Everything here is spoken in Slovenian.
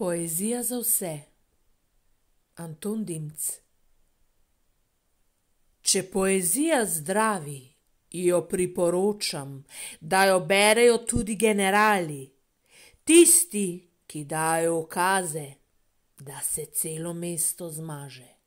Poezija za vse. Anton Dimc Če poezija zdravi, jo priporočam, da jo berejo tudi generali, tisti, ki dajo ukaze, da se celo mesto zmaže.